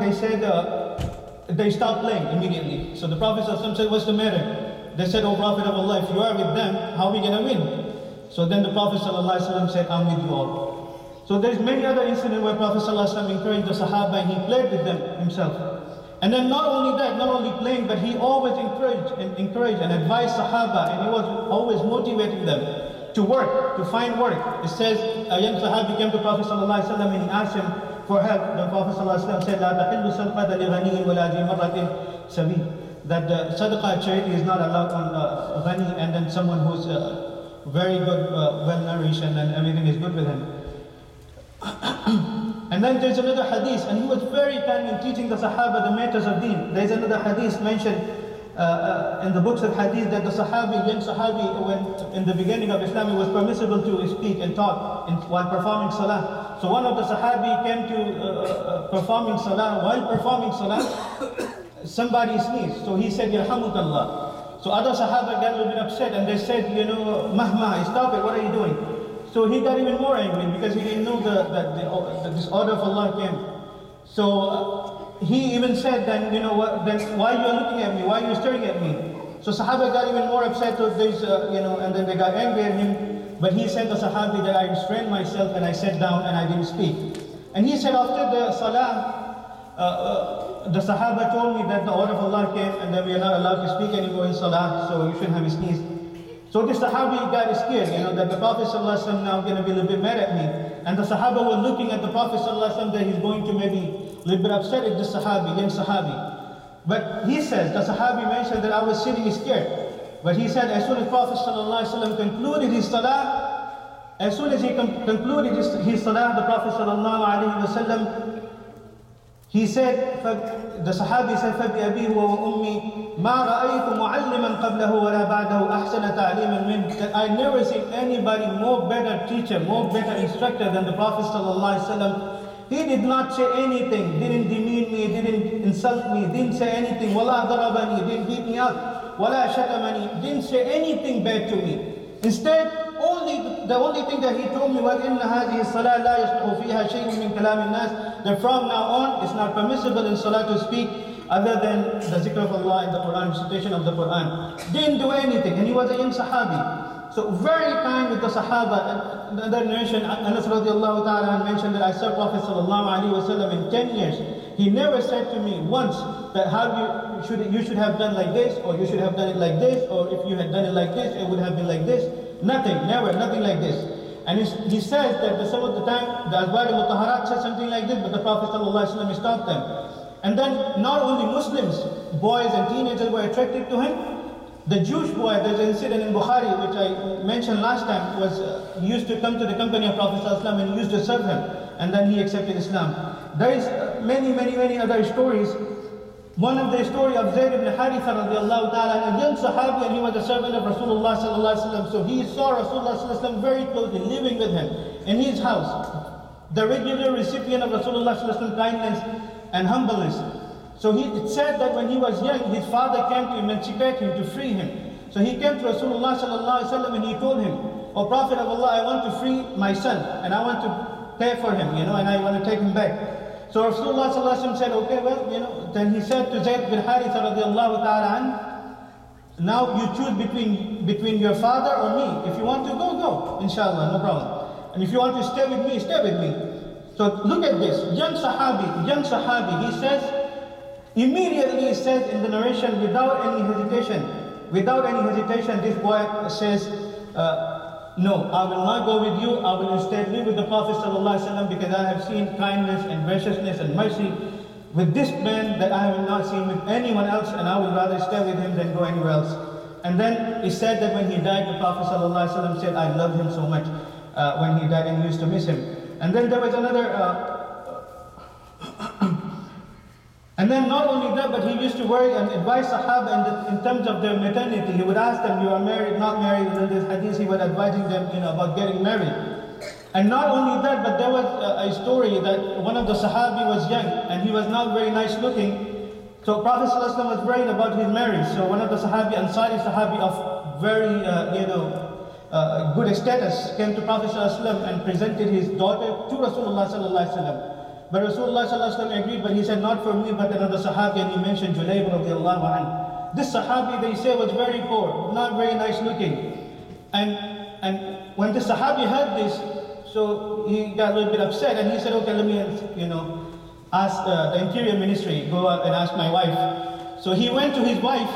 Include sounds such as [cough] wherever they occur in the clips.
They said, uh, they stopped playing immediately. So the Prophet said, what's the matter? They said, O Prophet of Allah, if you are with them, how are we going to win? So then the Prophet said, I'm with you all. So there's many other incidents where Prophet ﷺ encouraged the Sahaba and he played with them himself. And then not only that, not only playing, but he always encouraged and encouraged and advised Sahaba and he was always motivating them to work, to find work. It says a young Sahabi came to Prophet ﷺ and he asked him, for help, the Prophet ﷺ said, La tahillu sadqata li sabi. That uh, the sadaqah charity is not allowed on uh, and then someone who's uh, very good, uh, well nourished and then everything is good with him. [coughs] and then there's another hadith, and he was very kind in teaching the Sahaba the matters of deen. There's another hadith mentioned uh, uh in the books of hadith that the Sahabi, young Sahabi, when in the beginning of Islam, it was permissible to speak and talk in, while performing salah. So one of the Sahabi came to uh, uh performing salah. While performing salah, [coughs] somebody sneezed. So he said, Yarhamukallah. So other Sahaba got a little bit upset and they said, you know, Mahma, stop it, what are you doing? So he got even more angry because he didn't know that the, the, this order of Allah came. So uh, he even said, then, you know, what, then why you are looking at me? Why are you staring at me? So Sahaba got even more upset with this, uh, you know, and then they got angry at him. But he said to Sahabi that I restrained myself and I sat down and I didn't speak. And he said after the Salah, uh, uh, the Sahaba told me that the order of Allah came and that we are not allowed to speak anymore in Salah, so you shouldn't have a sneeze. So the Sahabi got scared, you know, that the Prophet ﷺ now going to be a little bit mad at me. And the Sahaba were looking at the Prophet ﷺ that he's going to maybe a little bit upset at this Sahabi, young Sahabi. But he says, the Sahabi mentioned that I was sitting scared. But he said, as soon as Prophet ﷺ concluded his salah, as soon as he concluded his, his salah, the Prophet ﷺ, he said, the Sahabi said, فَبِأَبِي وَأُمِّي مَا رَأَيْتُ مُعَلِّمًا قَبْلَهُ وَلَا بَعْدَهُ أَحْسَنَ تَعْلِيمًا مِنْ I never seen anybody more better teacher, more better instructor than the Prophet ﷺ. He did not say anything, didn't demean me, didn't insult me, didn't say anything. وَلَا ضَرَبَنِي, didn't beat me up. وَلَا شَتَمَنِي, didn't say anything bad to me. Instead, only the only thing that he told me was, إِنَّ هَذِهِ الصَّلَاةِ لَا يَصْلُحُ فِيهَا شَيْءٌ مِنْ كَلَامِ النَّاسِ That from now on, it's not permissible in Salah to speak other than the zikr of Allah in the Quran, recitation of the Quran. Didn't do anything, and he was a young Sahabi. So very kind with the Sahaba. And narration, Anas radiallahu ta'ala mentioned that I saw Prophet sallallahu wasallam in 10 years. He never said to me once that how you should you should have done like this, or you should have done it like this, or if you had done it like this, it would have been like this. Nothing, never, nothing like this. And he says that some of the time the Azwaj al-Mutaharat said something like this, but the Prophet ﷺ stopped them. And then not only Muslims, boys and teenagers were attracted to him. The Jewish boy, there's an incident in Bukhari which I mentioned last time, was uh, used to come to the company of Prophet ﷺ and used to serve him. And then he accepted Islam. There is uh, many, many, many other stories one of the story of Zayd ibn Haritha radiallahu a young Sahabi and he was a servant of Rasulullah sallallahu alaihi wasallam. So he saw Rasulullah sallallahu alaihi wasallam very closely, living with him in his house. The regular recipient of Rasulullah sallallahu alaihi wasallam kindness and humbleness. So he, it said that when he was young, his father came to emancipate him, to free him. So he came to Rasulullah sallallahu alaihi wasallam and he told him, O Prophet of Allah, I want to free my son and I want to pay for him, you know, and I want to take him back. So Rasulullah said, okay, well, you know, then he said to Zayd bin Haritha radiallahu ta'ala now you choose between, between your father or me. If you want to go, go, inshallah, no problem. And if you want to stay with me, stay with me. So look at this, young Sahabi, young Sahabi, he says, immediately he says in the narration without any hesitation, without any hesitation, this boy says, uh, no, I will not go with you. I will instead live with the Prophet ﷺ because I have seen kindness and graciousness and mercy with this man that I have not seen with anyone else, and I would rather stay with him than go anywhere else. And then he said that when he died, the Prophet ﷺ said, I love him so much uh, when he died and used to miss him. And then there was another uh, And then not only that, but he used to worry and advise Sahab and the, in terms of their maternity. He would ask them, you are married, not married. And in this hadith, he was advising them you know, about getting married. And not only that, but there was a, story that one of the Sahabi was young and he was not very nice looking. So Prophet ﷺ was worried about his marriage. So one of the Sahabi, Ansari Sahabi of very, uh, you know, uh, good status came to Prophet ﷺ and presented his daughter to Rasulullah. But Rasulullah agreed, but he said, not for me, but another Sahabi, and he mentioned Julayb radiallahu anhu. This Sahabi, they say, was very poor, not very nice looking. And, and when the Sahabi heard this, so he got a little bit upset, and he said, okay, let me, you know, ask uh, the Interior Ministry, go out and ask my wife. So he went to his wife,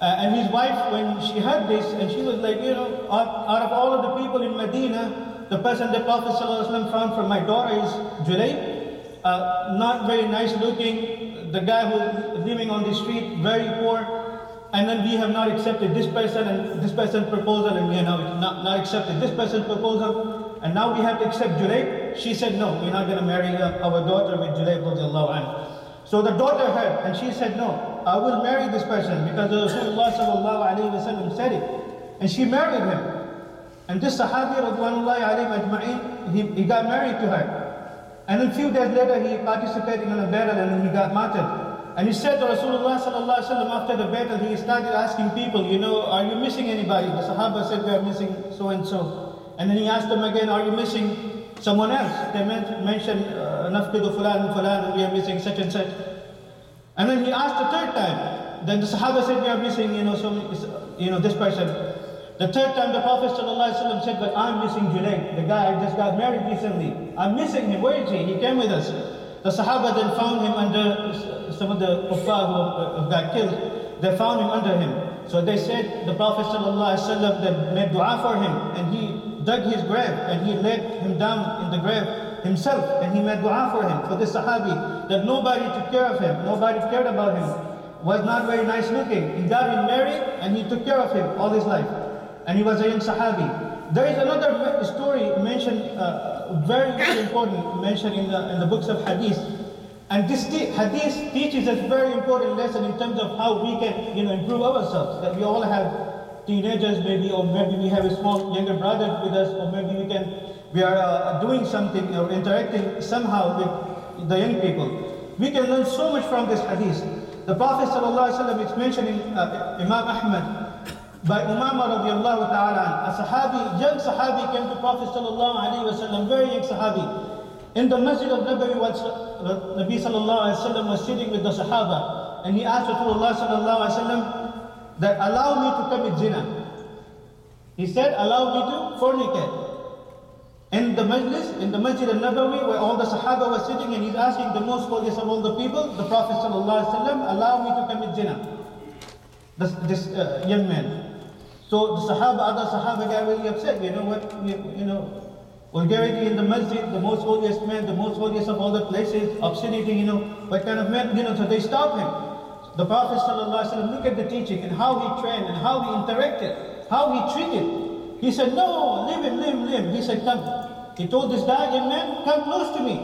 uh, and his wife, when she heard this, and she was like, you know, out, out of all of the people in Medina, the person the Prophet ﷺ found for my daughter is Julayb uh, not very nice looking, the guy who living on the street, very poor, and then we have not accepted this person and this person's proposal, and we have now not, not accepted this person's proposal, and now we have to accept Julayb. She said, no, we're not going to marry uh, our daughter with Julayb So the daughter heard, and she said, no, I will marry this person because Rasulullah alayhi said it. And she married him. And this Sahabi, ajma'in, he, he got married to her. And a few days later, he participated in a battle and he got martyred. And he said to Rasulullah sallallahu alaihi wasallam after the battle, he started asking people, you know, are you missing anybody? The Sahaba said, we are missing so and so. And then he asked them again, are you missing someone else? They mentioned, uh, nafqidu fulan and fulan, we are missing such and such. And then he asked the third time. Then the Sahaba said, we are missing, you know, so, you know, this person. The third time the Prophet ﷺ said, but I'm missing Junaid, the guy I just got married recently. I'm missing him. Where is he? He came with us. The Sahaba then found him under some of the kuffar who uh, got killed. They found him under him. So they said the Prophet ﷺ then made dua for him and he dug his grave and he laid him down in the grave himself and he made dua for him, for this Sahabi, that nobody took care of him, nobody cared about him, was not very nice looking. He got him married and he took care of him all his life and he was a young Sahabi. There is another story mentioned, uh, very, very important, mentioned in the, in the books of Hadith. And this Hadith teaches us a very important lesson in terms of how we can, you know, improve ourselves. That we all have teenagers, maybe, or maybe we have a small younger brother with us, or maybe we can, we are uh, doing something or interacting somehow with the young people. We can learn so much from this Hadith. The Prophet ﷺ, it's mentioned in uh, Imam Ahmad, by Umama radiallahu ta'ala, a Sahabi, young Sahabi came to Prophet sallallahu alayhi wasallam, very young Sahabi. In the Masjid of Nabawi, Nabi sallallahu alayhi wasallam was sitting with the Sahaba, and he asked Rasulullah sallallahu alayhi wasallam that allow me to commit zina. He said, allow me to fornicate. In the majlis, in the Masjid al-Nabawi, where all the Sahaba were sitting, and he's asking the most holiest of all the people, the Prophet sallallahu alayhi wasallam, allow me to commit zina. This, this uh, young man. So the Sahaba, other Sahaba got really upset. You know what? You, you know, vulgarity in the masjid, the most holiest man, the most holiest of all the places, obscenity, you know, what kind of man, you know, so they stopped him. The Prophet ﷺ, look at the teaching and how he trained and how he interacted, how he treated. He said, no, leave him, leave him, leave him. He said, come. He told this guy, young man, come close to me.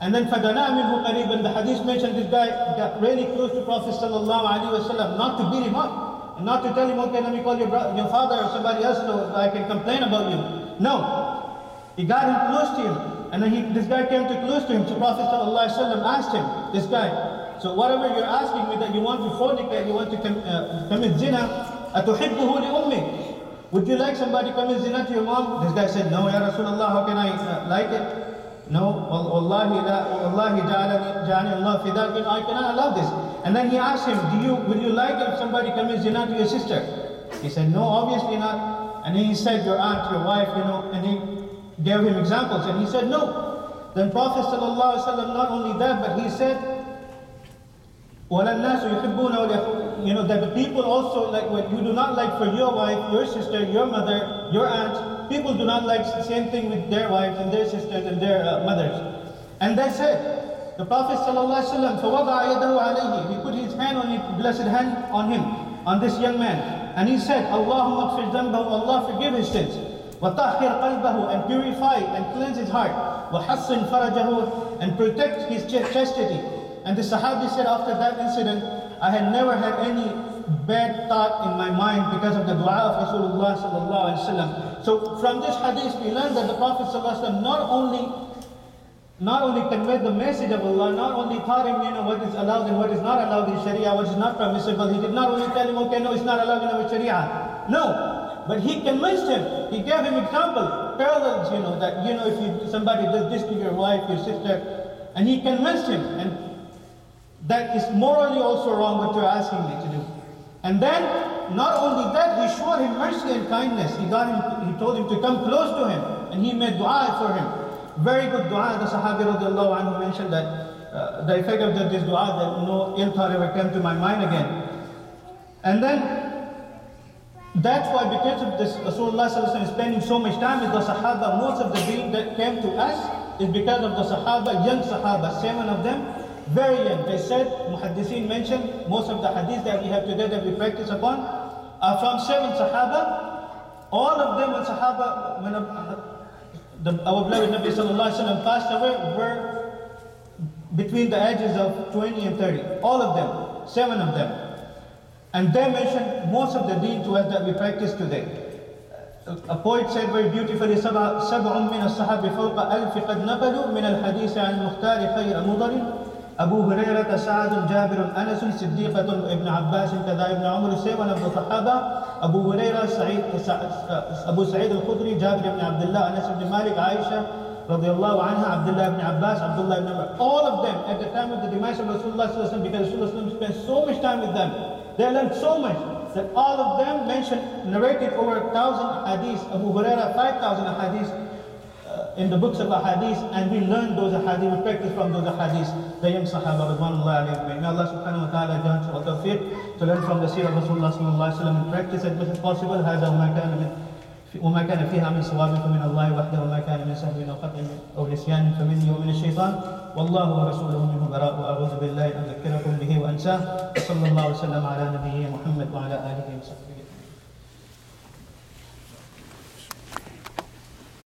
And then فَدَنَا مِنْهُ قَرِيبًا The hadith mentioned this guy got really close to Prophet ﷺ, not to beat him up. And not to tell him, okay, let me call your, brother, your father or somebody else so I can complain about you. No. He got him close to him. And then he, this guy came too close to him. So Prophet ﷺ asked him, this guy, so whatever you're asking me that you want to fornicate, you want to com, uh, commit zina, أَتُحِبُّهُ لِأُمِّكَ would you like somebody commit zina to your mom? This guy said, no, Ya Rasulullah, how can I uh, like it? No, wallahi, la, wallahi ja'ani Allah fidak, I cannot allow this. And then he asked him, Do you would you like if somebody commits zina to your sister? He said, No, obviously not. And he said, Your aunt, your wife, you know, and he gave him examples, and he said, No. Then Prophet ﷺ, not only that, but he said, you know that the people also like what you do not like for your wife, your sister, your mother, your aunt. People do not like the same thing with their wives and their sisters and their uh, mothers. And that's it. The Prophet ﷺ, He put his hand on his blessed hand on him, on this young man. And he said, Allahumma kfir dhanbahu, Allah forgive his sins. وَطَحِّرْ قَلْبَهُ And purify and cleanse his heart. وَحَصِّنْ فَرَجَهُ And protect his chastity. And the Sahabi said after that incident, I had never had any bad thought in my mind because of the dua of Rasulullah sallallahu alaihi wasallam. So from this hadith we learn that the Prophet sallallahu alaihi wasallam not only not only conveyed the message of Allah, not only taught him, you know, what is allowed and what is not allowed in Sharia, what is not permissible. He did not only tell him, okay, no, it's not allowed in our Sharia. No, but he convinced him. He gave him example, parallels, you know, that, you know, if you, somebody does this to your wife, your sister, And he convinced him, and that is morally also wrong what you're asking me to do. And then, not only that, he showed him mercy and kindness. He got him, he told him to come close to him, and he made dua for him. Very good dua. The Sahabi radiallahu anhu mentioned that uh, the effect of this dua that no ill thought ever came to my mind again. And then that's why because of this Rasulullah wasallam spending so much time with the Sahaba, most of the deen that came to us is because of the Sahaba, young Sahaba, seven of them, very young. They said, Muhaddiseen mentioned, most of the hadith that we have today that we practice upon are from seven Sahaba. All of them when Sahaba, when the, our beloved Nabi sallallahu alaihi wasallam passed away, were between the ages of 20 and 30. All of them, seven of them. And they mentioned most of the deen to us that we practice today. A poet said very beautifully, سبع, سبع من الصحاب فوق ألف قد نقلوا من الحديث عن المختار خير مضر أبو هريرة سعد جابر أنس صديقة ابن عباس كذا ابن عمر seven of the صحابة أبو هريرة سعيد أبو سعيد الخدري جابر بن عبد الله أنس بن مالك عائشة رضي الله عنها عبد الله بن عباس عبد الله بن عمر all of them at the time of the demise of Rasulullah because Rasulullah spent so much time with them they learned so much that all of them mentioned, narrated over a thousand hadiths, Abu Huraira, 5,000 hadiths uh, in the books of hadiths, and we learned those hadiths, we practice from those hadiths, the young Sahaba, Radwanullah alayhi. May Allah subhanahu wa ta'ala grant us tawfiq to learn from the seerah of Rasulullah sallallahu alayhi wa sallam and practice much as possible. هذا وما كان من وما كان فيها من صواب فمن الله وحده وما كان من سهو أو خطا أو نسيان فمني ومن الشيطان والله ورسوله منه براء وأعوذ بالله أن أذكركم به وأنساه وصلى الله وسلم على نبينا محمد وعلى آله وصحبه